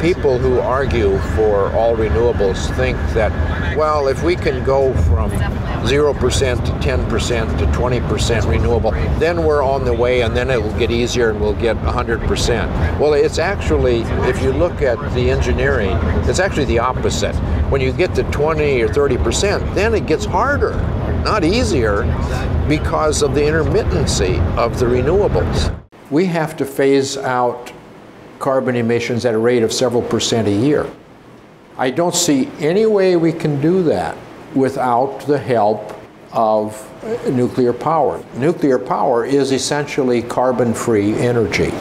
People who argue for all renewables think that, well, if we can go from 0% to 10% to 20% renewable, then we're on the way and then it will get easier and we'll get 100%. Well, it's actually, if you look at the engineering, it's actually the opposite. When you get to 20 or 30%, then it gets harder, not easier, because of the intermittency of the renewables. We have to phase out carbon emissions at a rate of several percent a year. I don't see any way we can do that without the help of uh, nuclear power. Nuclear power is essentially carbon free energy.